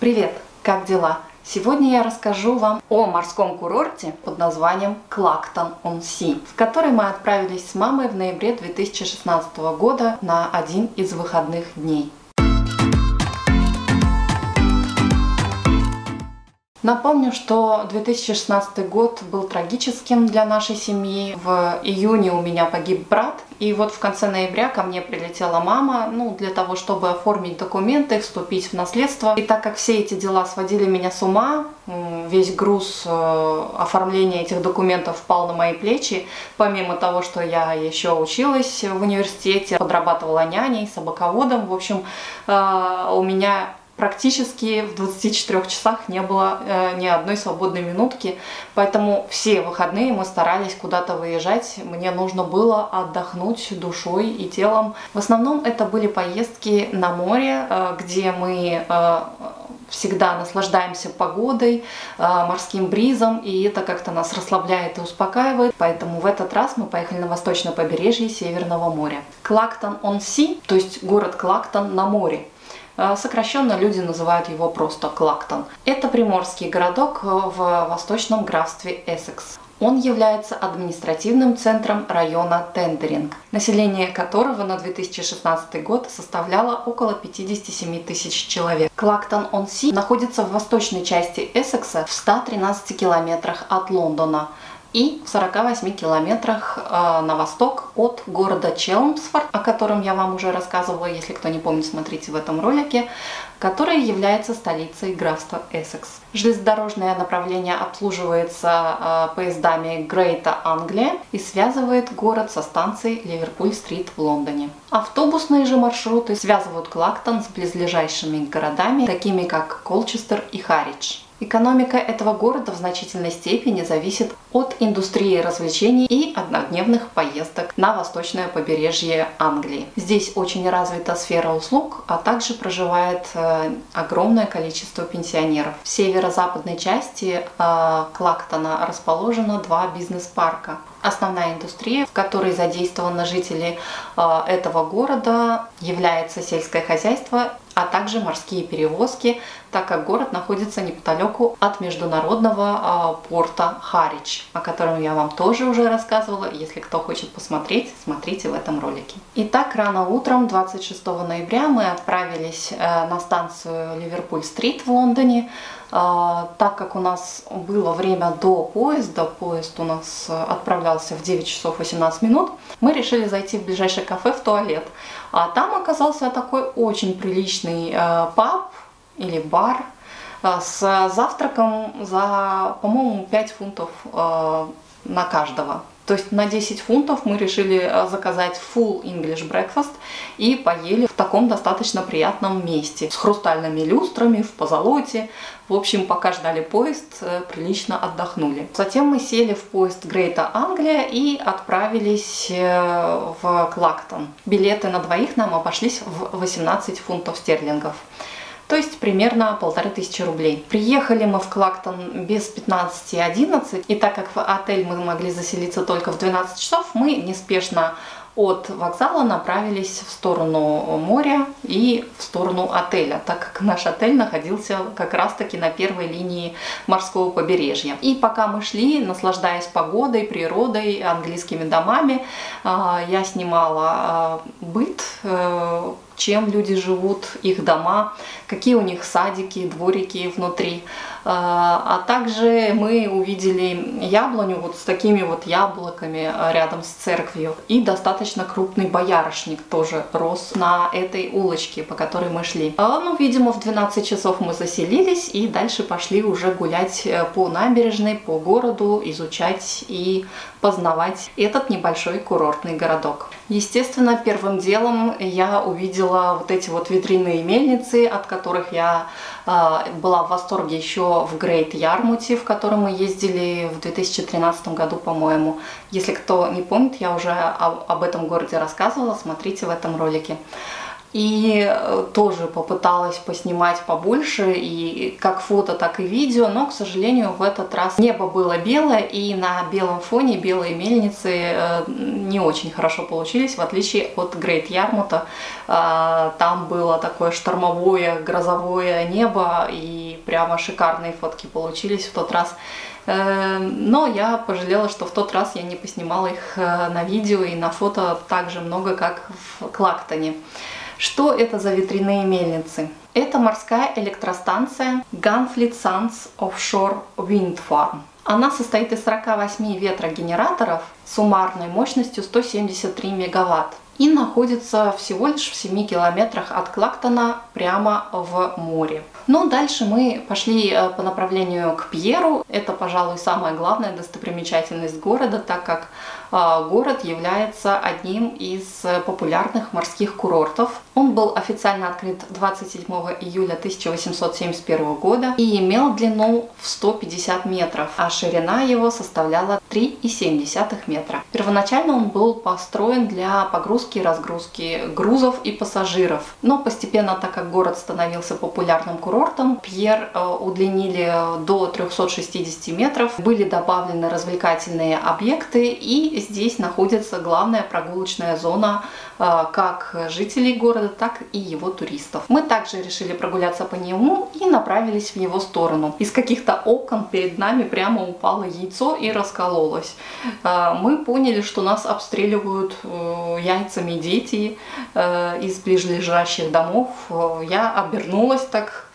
Привет! Как дела? Сегодня я расскажу вам о морском курорте под названием Клактон-он-Си, в который мы отправились с мамой в ноябре 2016 года на один из выходных дней. Напомню, что 2016 год был трагическим для нашей семьи. В июне у меня погиб брат, и вот в конце ноября ко мне прилетела мама, ну, для того, чтобы оформить документы, вступить в наследство. И так как все эти дела сводили меня с ума, весь груз э, оформления этих документов впал на мои плечи, помимо того, что я еще училась в университете, подрабатывала няней, собаководом, в общем, э, у меня практически в 24 часах не было э, ни одной свободной минутки, поэтому все выходные мы старались куда-то выезжать, мне нужно было отдохнуть душой и телом. В основном это были поездки на море, э, где мы э, всегда наслаждаемся погодой, э, морским бризом, и это как-то нас расслабляет и успокаивает. Поэтому в этот раз мы поехали на восточное побережье Северного моря. Клактон-он-Си, то есть город Клактон на море. Э, сокращенно люди называют его просто Клактон. Это приморский городок в восточном графстве Эссекс. Он является административным центром района Тендеринг, население которого на 2016 год составляло около 57 тысяч человек. Клактон-он-Си находится в восточной части Эссекса в 113 километрах от Лондона и в 48 километрах э, на восток от города Челмсфорд, о котором я вам уже рассказывала, если кто не помнит, смотрите в этом ролике, который является столицей графства Эссекс. Железнодорожное направление обслуживается э, поездами Грейта Англия и связывает город со станцией Ливерпуль-стрит в Лондоне. Автобусные же маршруты связывают Клактон с близлежащими городами, такими как Колчестер и Харридж. Экономика этого города в значительной степени зависит от индустрии развлечений и однодневных поездок на восточное побережье Англии. Здесь очень развита сфера услуг, а также проживает э, огромное количество пенсионеров. В северо-западной части э, Клактона расположено два бизнес-парка. Основная индустрия, в которой задействованы жители э, этого города, является сельское хозяйство а также морские перевозки, так как город находится неподалеку от международного а, порта Харич, о котором я вам тоже уже рассказывала. Если кто хочет посмотреть, смотрите в этом ролике. Итак, рано утром 26 ноября мы отправились э, на станцию Ливерпуль-стрит в Лондоне. А, так как у нас было время до поезда, поезд у нас отправлялся в 9 часов 18 минут, мы решили зайти в ближайшее кафе в туалет. А там оказался такой очень приличный э, паб или бар э, с завтраком за, по-моему, 5 фунтов на каждого. То есть на 10 фунтов мы решили э, заказать full English breakfast и поели в таком достаточно приятном месте. С хрустальными люстрами, в позолоте. В общем, пока ждали поезд, э, прилично отдохнули. Затем мы сели в поезд Грейта Англия и отправились э, в Клактон. Билеты на двоих нам обошлись в 18 фунтов стерлингов то есть примерно полторы тысячи рублей. Приехали мы в Клактон без 15.11, и так как в отель мы могли заселиться только в 12 часов, мы неспешно от вокзала направились в сторону моря и в сторону отеля, так как наш отель находился как раз-таки на первой линии морского побережья. И пока мы шли, наслаждаясь погодой, природой, английскими домами, а, я снимала а, быт, э, чем люди живут, их дома, какие у них садики, дворики внутри. А, а также мы увидели яблоню вот с такими вот яблоками а, рядом с церковью. И достаточно крупный боярышник тоже рос на этой улочке, по которой мы шли. А, ну, видимо, в 12 часов мы заселились и дальше пошли уже гулять э, по набережной, по городу, изучать и познавать этот небольшой курортный городок. Естественно, первым делом я увидела вот эти вот ветряные мельницы, от которых я э, была в восторге еще в Грейт Ярмуте, в котором мы ездили в 2013 году, по-моему. Если кто не помнит, я уже об этом городе рассказывала, смотрите в этом ролике. И э, тоже попыталась поснимать побольше, и как фото, так и видео, но, к сожалению, в этот раз небо было белое, и на белом фоне белые мельницы э, не очень хорошо получились, в отличие от Грейт Ярмута. Э, там было такое штормовое, грозовое небо, и прямо шикарные фотки получились в тот раз. Но я пожалела, что в тот раз я не поснимала их на видео и на фото так же много, как в Клактоне. Что это за ветряные мельницы? Это морская электростанция Gunfleet Sands Offshore Wind Farm. Она состоит из 48 ветрогенераторов суммарной мощностью 173 мегаватт и находится всего лишь в 7 километрах от Клактона прямо в море. Но дальше мы пошли э, по направлению к Пьеру. Это, пожалуй, самая главная достопримечательность города, так как город является одним из популярных морских курортов. Он был официально открыт 27 июля 1871 года и имел длину в 150 метров, а ширина его составляла 3,7 метра. Первоначально он был построен для погрузки и разгрузки грузов и пассажиров, но постепенно, так как город становился популярным курортом, Пьер э, удлинили до 360 метров, были добавлены развлекательные объекты и здесь находится главная прогулочная зона э, как жителей города, так и его туристов. Мы также решили прогуляться по нему и направились в его сторону. Из каких-то окон перед нами прямо упало яйцо и раскололось. Э, мы поняли, что нас обстреливают э, яйцами дети из ближайших домов. Я обернулась так,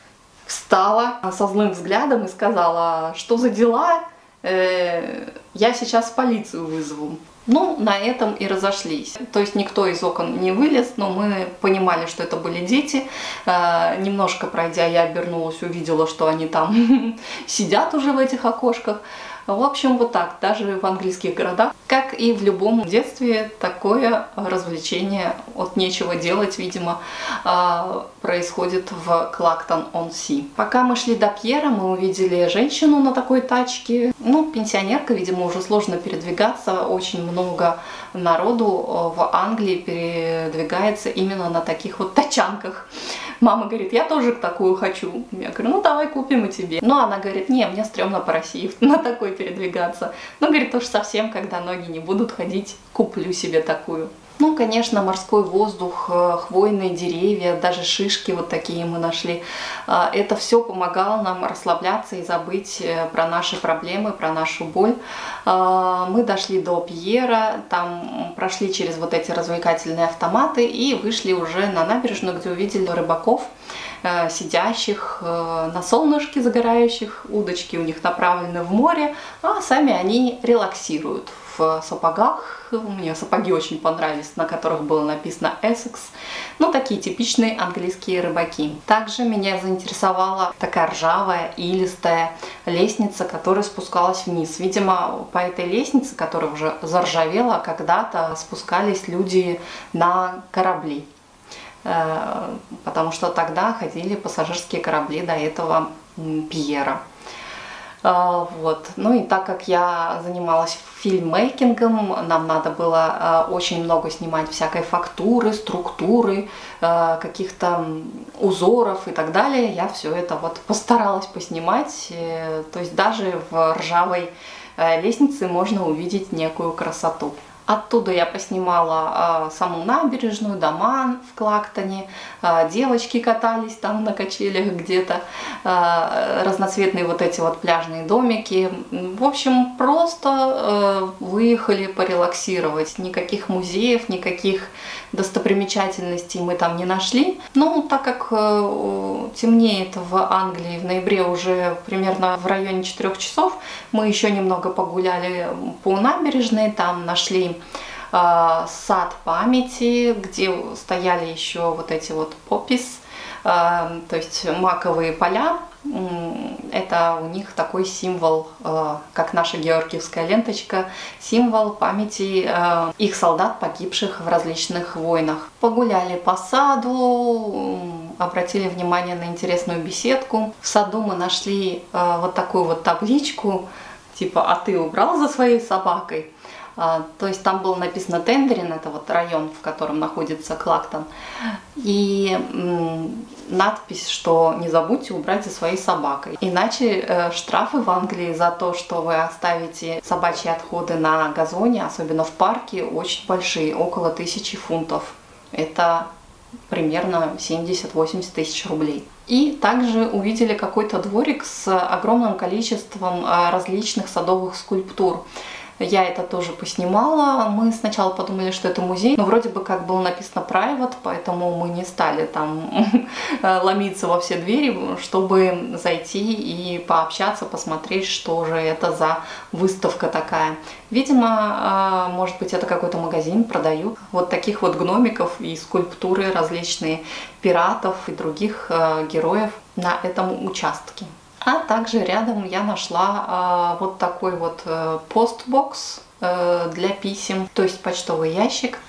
встала со злым взглядом и сказала, что за дела, Э, я сейчас полицию вызову. Ну, на этом и разошлись. То есть никто из окон не вылез, но мы понимали, что это были дети. Э, немножко пройдя, я обернулась, увидела, что они там сидят уже в этих окошках. В общем, вот так, даже в английских городах, как и в любом детстве, такое развлечение от нечего делать, видимо, а, происходит в Клактон-он-Си. Пока мы шли до Пьера, мы увидели женщину на такой тачке. Ну, пенсионерка, видимо, уже сложно передвигаться, очень много народу в Англии передвигается именно на таких вот тачанках. Мама говорит, я тоже такую хочу. Я говорю, ну давай купим и тебе. Но она говорит, не, мне стрёмно по России на такой передвигаться. Ну, говорит, тоже совсем, когда ноги не будут ходить, куплю себе такую. Ну, конечно, морской воздух, э, хвойные деревья, даже шишки вот такие мы нашли. А, это все помогало нам расслабляться и забыть э, про наши проблемы, про нашу боль. А, мы дошли до Пьера, там прошли через вот эти развлекательные автоматы и вышли уже на набережную, где увидели рыбаков э, сидящих на солнышке загорающих, удочки у них направлены в море, а сами они релаксируют в сапогах. Мне сапоги очень понравились, на которых было написано Essex. Ну, такие типичные английские рыбаки. Также меня заинтересовала такая ржавая, илистая лестница, которая спускалась вниз. Видимо, по этой лестнице, которая уже заржавела, когда-то спускались люди на корабли э, потому что тогда ходили пассажирские корабли до этого Пьера. А, вот. Ну и так как я занималась фильммейкингом, нам надо было а, очень много снимать всякой фактуры, структуры, а, каких-то узоров и так далее. Я все это вот постаралась поснимать. Э, то есть даже в ржавой э, лестнице можно увидеть некую красоту. Оттуда я поснимала э, саму набережную, дома в Клактоне, э, девочки катались там на качелях где-то, э, разноцветные вот эти вот пляжные домики. В общем, просто выехали порелаксировать. Никаких музеев, никаких достопримечательностей мы там не нашли. Но так как темнеет в Англии в ноябре уже примерно в районе 4 часов, мы еще немного погуляли по набережной, там нашли э, сад памяти, где стояли еще вот эти вот попис, э, то есть маковые поля, это у них такой символ, э, как наша георгиевская ленточка, символ памяти их солдат, погибших в различных войнах. Погуляли по саду, обратили внимание на интересную беседку. В саду мы нашли вот такую вот табличку, типа «А ты убрал за своей собакой?» А, то есть там было написано Тендерин, это вот район, в котором находится Клактон. И надпись, что не забудьте убрать за своей собакой. Иначе э, штрафы в Англии за то, что вы оставите собачьи отходы на газоне, особенно в парке, очень большие, около тысячи фунтов. Это примерно 70-80 тысяч рублей. И также увидели какой-то дворик с огромным количеством э, различных садовых скульптур. Я это тоже поснимала. Мы сначала подумали, что это музей, но вроде бы как было написано private, поэтому мы не стали там ломиться во все двери, чтобы зайти и пообщаться, посмотреть, что же это за выставка такая. Видимо, а, может быть, это какой-то магазин, продают вот таких вот гномиков и скульптуры различные пиратов и других а, героев на этом участке. А также рядом я нашла э, вот такой вот э, постбокс э, для писем, то есть почтовый ящик.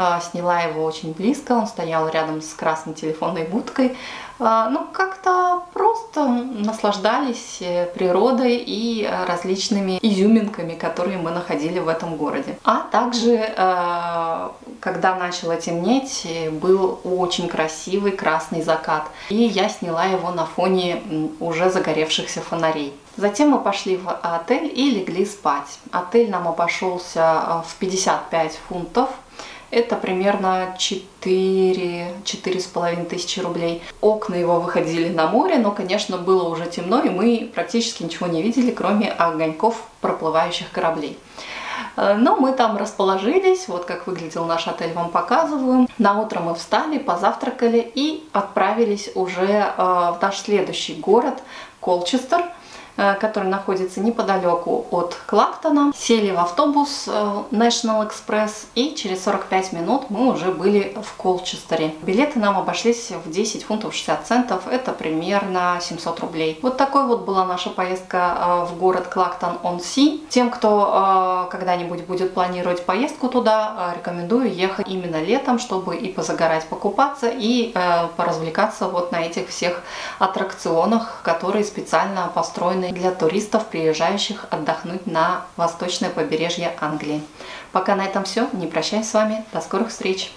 Э, сняла его очень близко, он стоял рядом с красной телефонной будкой. Э, ну, как-то просто наслаждались э, природой и э, различными изюминками, которые мы находили в этом городе. А также, э, когда начало темнеть, был очень красивый красный закат. И я сняла его на фоне уже загоревшихся фонарей. Затем мы пошли в отель и легли спать. Отель нам обошелся в 55 фунтов. Это примерно 4, 4,5 тысячи рублей. Окна его выходили на море, но, конечно, было уже темно, и мы практически ничего не видели, кроме огоньков проплывающих кораблей. Э, но мы там расположились, вот как выглядел наш отель, вам показываю. На утро мы встали, позавтракали и отправились уже э, в наш следующий город Колчестер – который находится неподалеку от Клактона. Сели в автобус э, National Express и через 45 минут мы уже были в Колчестере. Билеты нам обошлись в 10 фунтов 60 центов, это примерно 700 рублей. Вот такой вот была наша поездка э, в город Клактон-он-Си. Тем, кто когда-нибудь будет планировать поездку туда, рекомендую ехать именно летом, чтобы и позагорать, покупаться, и поразвлекаться вот на этих всех аттракционах, которые специально построены для туристов, приезжающих отдохнуть на восточное побережье Англии. Пока на этом все. Не прощаюсь с вами. До скорых встреч!